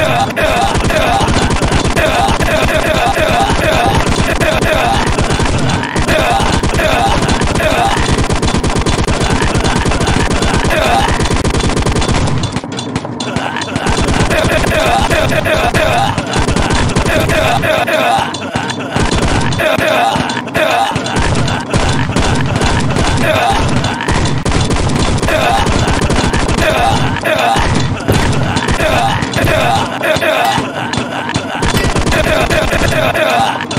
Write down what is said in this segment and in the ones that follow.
Yeah. Yeah.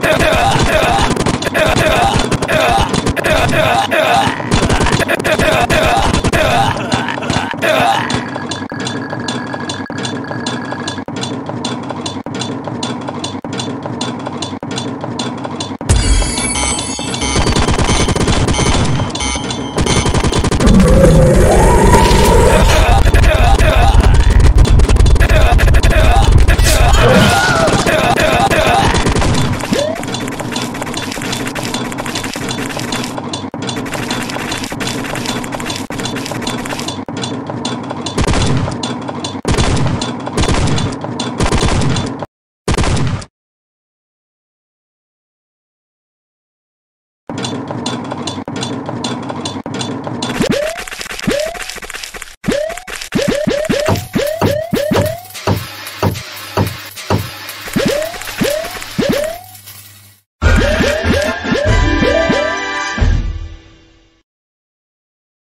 Yeah.